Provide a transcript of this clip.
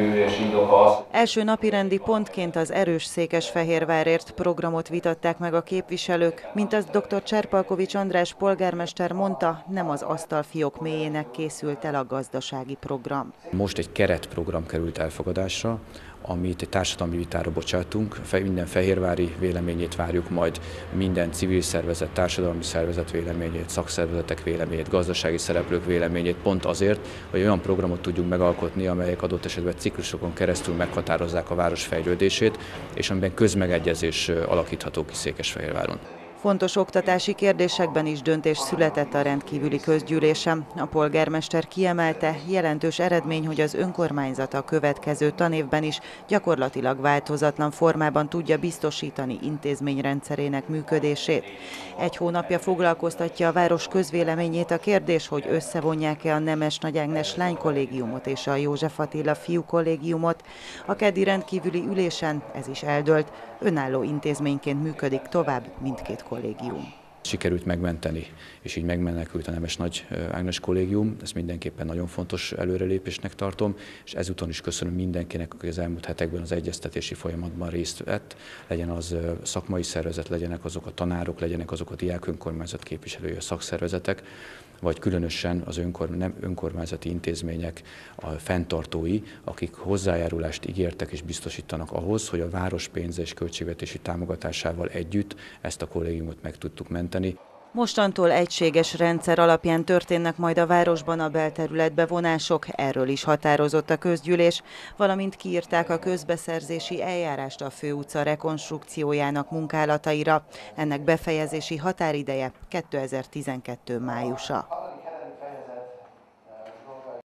és indoka az. Első napirendi pontként az erős Székesfehérvárért programot vitatták meg a képviselők, mint az dr. Cserpalkovics András polgármester mondta, nem az asztalfiók mélyének készült el a gazdasági program. Most egy keretprogram került elfogadásra, amit egy társadalmi vitára bocsátunk. Minden fehérvári véleményét várjuk, majd minden civil szervezet, társadalmi szervezet véleményét, szakszervezetek véleményét, gazdasági szereplők véleményét, pont azért, hogy olyan programot tudjunk megalkotni, amelyek adott esetben ciklusokon keresztül meghatározzák a város fejlődését, és amiben közmegegyezés alakítható ki Székesfehérváron. Fontos oktatási kérdésekben is döntés született a rendkívüli közgyűlésem. A polgármester kiemelte, jelentős eredmény, hogy az önkormányzat a következő tanévben is gyakorlatilag változatlan formában tudja biztosítani intézményrendszerének működését. Egy hónapja foglalkoztatja a város közvéleményét a kérdés, hogy összevonják-e a Nemes Nagy Ágnes lánykollégiumot és a József Attila fiú kollégiumot. A keddi rendkívüli ülésen ez is eldőlt, önálló intézményként működik tovább mindkét kollégium. Sikerült megmenteni, és így megmenekült a Nemes Nagy Ágnes kollégium. Ezt mindenképpen nagyon fontos előrelépésnek tartom, és ezúton is köszönöm mindenkinek, aki az elmúlt hetekben az egyeztetési folyamatban részt vett. Legyen az szakmai szervezet, legyenek azok a tanárok, legyenek azok a diák önkormányzat képviselői, a szakszervezetek, vagy különösen az önkor, nem önkormányzati intézmények a fenntartói, akik hozzájárulást ígértek és biztosítanak ahhoz, hogy a város pénze és költségvetési támogatásával együtt ezt a kollégiumot meg tudtuk menteni. Mostantól egységes rendszer alapján történnek majd a városban a belterületbe vonások, erről is határozott a közgyűlés, valamint kiírták a közbeszerzési eljárást a főutca rekonstrukciójának munkálataira. Ennek befejezési határideje 2012. májusa.